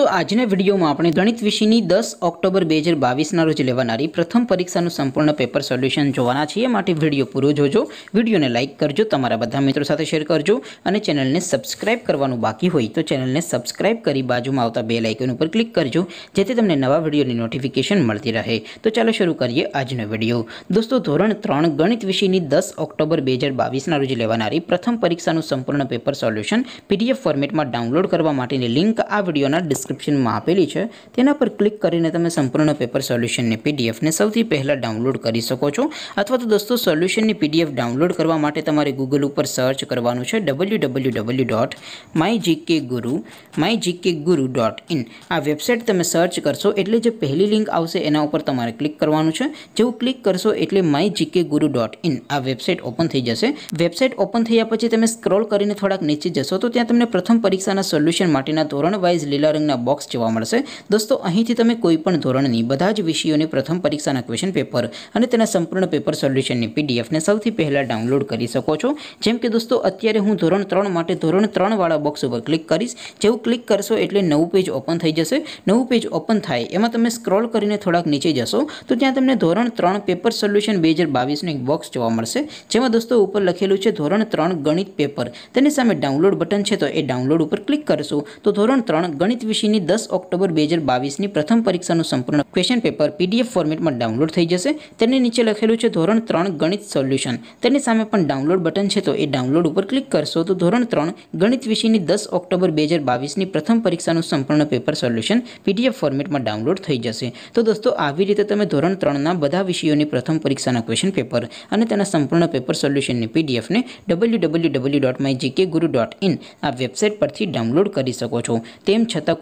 તો આજના વિડીયોમાં આપણે ગણિત વિષયની દસ ઓક્ટોબર બે હજાર બાવીસના રોજ લેવાનારી પ્રથમ પરીક્ષાનું સંપૂર્ણ પેપર સોલ્યુશન જોવાના છીએ માટે વિડીયો પૂરો જોજો વિડીયોને લાઇક કરજો તમારા બધા મિત્રો સાથે શેર કરજો અને ચેનલને સબસ્ક્રાઇબ કરવાનું બાકી હોય તો ચેનલને સબસ્ક્રાઇબ કરી બાજુમાં આવતા બે લાઇકન ઉપર ક્લિક કરજો જેથી તમને નવા વિડીયોની નોટિફિકેશન મળતી રહે તો ચાલો શરૂ કરીએ આજનો વિડીયો દોસ્તો ધોરણ ત્રણ ગણિત વિષયની દસ ઓક્ટોબર બે હજાર બાવીસના રોજ લેવાનારી પ્રથમ પરીક્ષાનું સંપૂર્ણ પેપર સોલ્યુશન પીડીએફ ફોર્મેટમાં ડાઉનલોડ કરવા માટેની લિંક આ વિડીયોના ડિસ્ક્રિપ્શનમાં આપેલી છે તેના પર ક્લિક કરીને તમે સંપૂર્ણ પેપર સોલ્યુશનની પીડીએફને સૌથી પહેલાં ડાઉનલોડ કરી શકો છો અથવા તો દોસ્તો સોલ્યુશનની પીડીએફ ડાઉનલોડ કરવા માટે તમારે ગૂગલ ઉપર સર્ચ કરવાનું છે W W W dot my GK guru my GK guru dot in આ વેબસાઇટ તમે સર્ચ કરશો એટલે જે પહેલી લિંક આવશે એના ઉપર તમારે ક્લિક કરવાનું છે જેવું ક્લિક કરશો એટલે my GK guru dot in આ વેબસાઇટ ઓપન થઈ જશે વેબસાઇટ ઓપન થયા પછી તમે સ્ક્રોલ કરીને થોડાક નીચે જશો તો ત્યાં તમને પ્રથમ પરીક્ષાના સોલ્યુશન માટેના ધોરણ વાઇઝ લીલા રંગના બોક્સ જોવા મળશે દોસ્તો અહીંથી તમે કોઈ પણ ધોરણની બધા જ વિષયોની પ્રથમ પરીક્ષાના ક્વેશ્ચન પેપર અને તેના સંપૂર્ણ પેપર સોલ્યુશનની પીડીએફને સૌથી પહેલાં ડાઉનલોડ કરી શકો છો જેમ કે દોસ્તો અત્યારે હું ધોરણ ત્રણ માટે ધોરણ ત્રણવાળા બોક્સ ઉપર ક્લિક કરીશ જેવું ક્લિક કરશો એટલે નવું પેજ ઓપન થઈ જશે નવું પેજ ઓપન થાય એમાં તમે સ્ક્રોલ કરીને થોડાક નીચે જશો તો ત્યાં તમને ધોરણ ત્રણ પેપર સોલ્યુશન બે હજાર બાવીસનું એક બોક્સ જોવા મળશે જેમાં દોસ્તો ઉપર લખેલું છે ધોરણ ત્રણ ગણિત પેપર તેની સામે ડાઉનલોડ બટન છે તો એ ડાઉનલોડ ઉપર ક્લિક કરશો તો ધોરણ ત્રણ ગણિત વિષયની દસ ઓક્ટોબર બે હજાર બાવીસની પ્રથમ પરીક્ષાનું સંપૂર્ણ ક્વેશ્ચન પેપર પીડીએફ ફોર્મેટમાં ડાઉનલોડ થઈ જશે તેની નીચે લખેલું છે ધોરણ ત્રણ ગણિત સોલ્યુશન તેની સામે પણ ડાઉનલોડ બટન છે તો એ ડાઉનલોડ ઉપર ક્લિક કરશો તો ધોરણ ત્રણ ગણિત વિષયની દસ ઓક્ટોબર બે હજાર બાવીસની પ્રથમ પરીક્ષાનું સંપૂર્ણ પેપર સોલ્યુશન પીડીએફ ફોર્મેટમાં ડાઉનલોડ થઈ જશે તો દોસ્તો આવી રીતે તમે ધોરણ ત્રણના બધા વિષયોની પ્રથમ પરીક્ષાના ક્વેશ્ચન પેપર અને તેના સંપૂર્ણ પેપર સોલ્યુશનની પીડીએફને W W W dot my GK guru dot in આ વેબસાઇટ પરથી ડાઉનલોડ કરી શકો છો તેમ છતાં